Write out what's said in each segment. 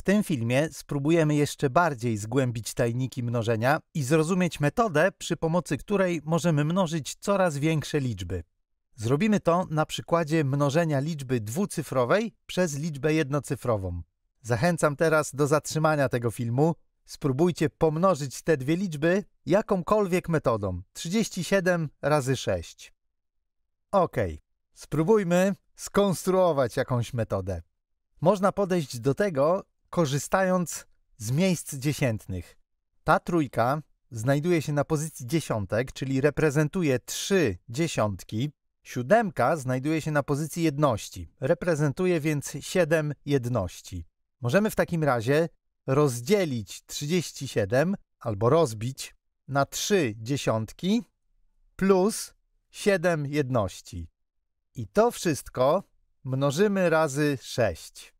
W tym filmie spróbujemy jeszcze bardziej zgłębić tajniki mnożenia i zrozumieć metodę, przy pomocy której możemy mnożyć coraz większe liczby. Zrobimy to na przykładzie mnożenia liczby dwucyfrowej przez liczbę jednocyfrową. Zachęcam teraz do zatrzymania tego filmu. Spróbujcie pomnożyć te dwie liczby jakąkolwiek metodą. 37 razy 6. Ok, spróbujmy skonstruować jakąś metodę. Można podejść do tego korzystając z miejsc dziesiętnych. Ta trójka znajduje się na pozycji dziesiątek, czyli reprezentuje trzy dziesiątki. Siódemka znajduje się na pozycji jedności, reprezentuje więc siedem jedności. Możemy w takim razie rozdzielić 37 albo rozbić na trzy dziesiątki plus 7 jedności. I to wszystko mnożymy razy 6.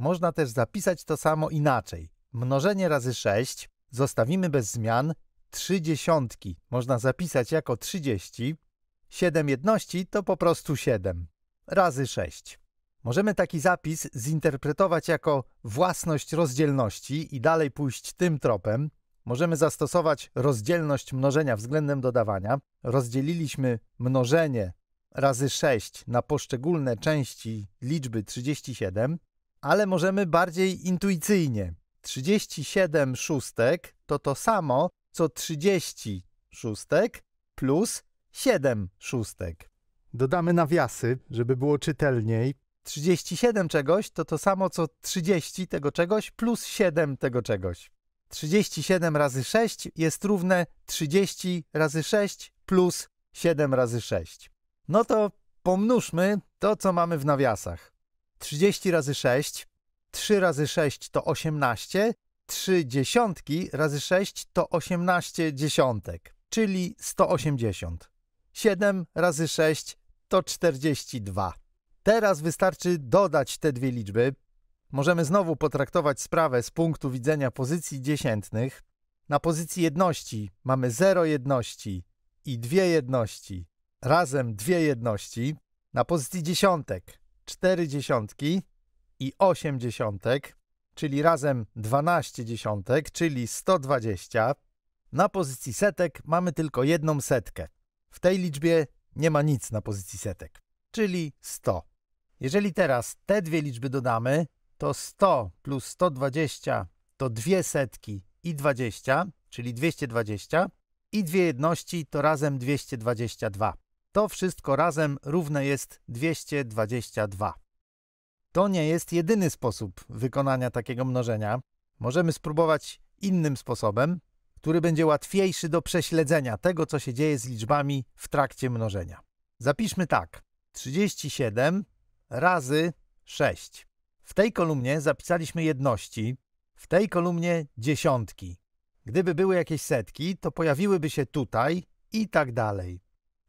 Można też zapisać to samo inaczej. Mnożenie razy 6 zostawimy bez zmian. 3 dziesiątki można zapisać jako 30. 7 jedności to po prostu 7 razy 6. Możemy taki zapis zinterpretować jako własność rozdzielności i dalej pójść tym tropem. Możemy zastosować rozdzielność mnożenia względem dodawania. Rozdzieliliśmy mnożenie razy 6 na poszczególne części liczby 37 ale możemy bardziej intuicyjnie. 37 szóstek to to samo, co 30 szóstek plus 7 szóstek. Dodamy nawiasy, żeby było czytelniej. 37 czegoś to to samo, co 30 tego czegoś plus 7 tego czegoś. 37 razy 6 jest równe 30 razy 6 plus 7 razy 6. No to pomnóżmy to, co mamy w nawiasach. 30 razy 6, 3 razy 6 to 18, 3 dziesiątki razy 6 to 18 dziesiątek, czyli 180. 7 razy 6 to 42. Teraz wystarczy dodać te dwie liczby. Możemy znowu potraktować sprawę z punktu widzenia pozycji dziesiętnych. Na pozycji jedności mamy 0 jedności i dwie jedności, razem dwie jedności. Na pozycji dziesiątek 4 dziesiątki i 8 dziesiątek, czyli razem 12 dziesiątek, czyli 120. Na pozycji setek mamy tylko jedną setkę. W tej liczbie nie ma nic na pozycji setek, czyli 100. Jeżeli teraz te dwie liczby dodamy, to 100 plus 120 to dwie setki i 20, czyli 220 i dwie jedności to razem 222. To wszystko razem równe jest 222. To nie jest jedyny sposób wykonania takiego mnożenia. Możemy spróbować innym sposobem, który będzie łatwiejszy do prześledzenia tego, co się dzieje z liczbami w trakcie mnożenia. Zapiszmy tak. 37 razy 6. W tej kolumnie zapisaliśmy jedności, w tej kolumnie dziesiątki. Gdyby były jakieś setki, to pojawiłyby się tutaj i tak dalej.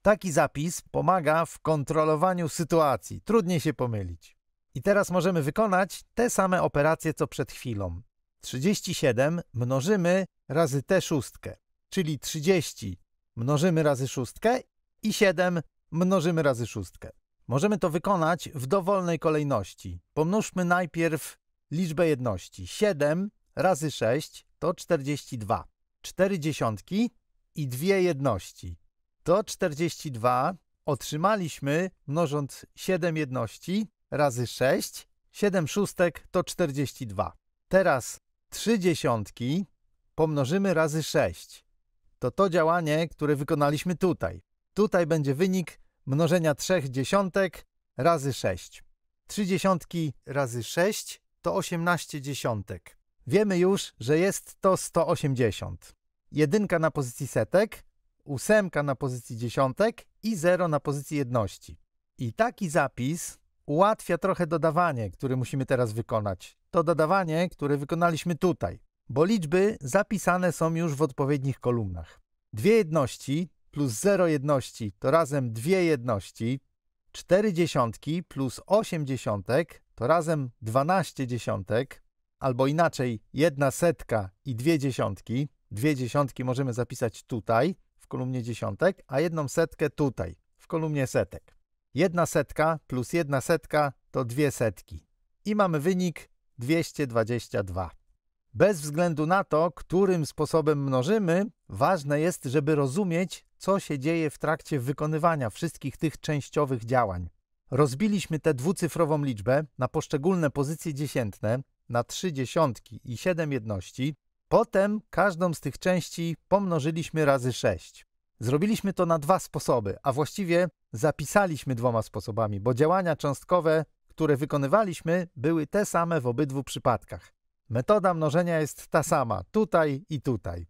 Taki zapis pomaga w kontrolowaniu sytuacji. Trudniej się pomylić. I teraz możemy wykonać te same operacje, co przed chwilą. 37 mnożymy razy tę szóstkę, czyli 30 mnożymy razy szóstkę i 7 mnożymy razy szóstkę. Możemy to wykonać w dowolnej kolejności. Pomnóżmy najpierw liczbę jedności. 7 razy 6 to 42. 4 dziesiątki i dwie jedności to 42 otrzymaliśmy mnożąc 7 jedności razy 6, 7 szóstek to 42. Teraz 3 dziesiątki pomnożymy razy 6. To to działanie, które wykonaliśmy tutaj. Tutaj będzie wynik mnożenia 3 dziesiątek razy 6. 3 dziesiątki razy 6 to 18 dziesiątek. Wiemy już, że jest to 180. Jedynka na pozycji setek ósemka na pozycji dziesiątek i 0 na pozycji jedności. I taki zapis ułatwia trochę dodawanie, które musimy teraz wykonać. To dodawanie, które wykonaliśmy tutaj, bo liczby zapisane są już w odpowiednich kolumnach. Dwie jedności plus 0 jedności to razem dwie jedności, 4 dziesiątki plus 8 dziesiątek to razem 12 dziesiątek, albo inaczej jedna setka i dwie dziesiątki. Dwie dziesiątki możemy zapisać tutaj, kolumnie dziesiątek, a jedną setkę tutaj, w kolumnie setek. Jedna setka plus jedna setka to dwie setki. I mamy wynik 222. Bez względu na to, którym sposobem mnożymy, ważne jest, żeby rozumieć, co się dzieje w trakcie wykonywania wszystkich tych częściowych działań. Rozbiliśmy tę dwucyfrową liczbę na poszczególne pozycje dziesiętne, na trzy dziesiątki i siedem jedności. Potem każdą z tych części pomnożyliśmy razy 6. Zrobiliśmy to na dwa sposoby, a właściwie zapisaliśmy dwoma sposobami, bo działania cząstkowe, które wykonywaliśmy, były te same w obydwu przypadkach. Metoda mnożenia jest ta sama tutaj i tutaj.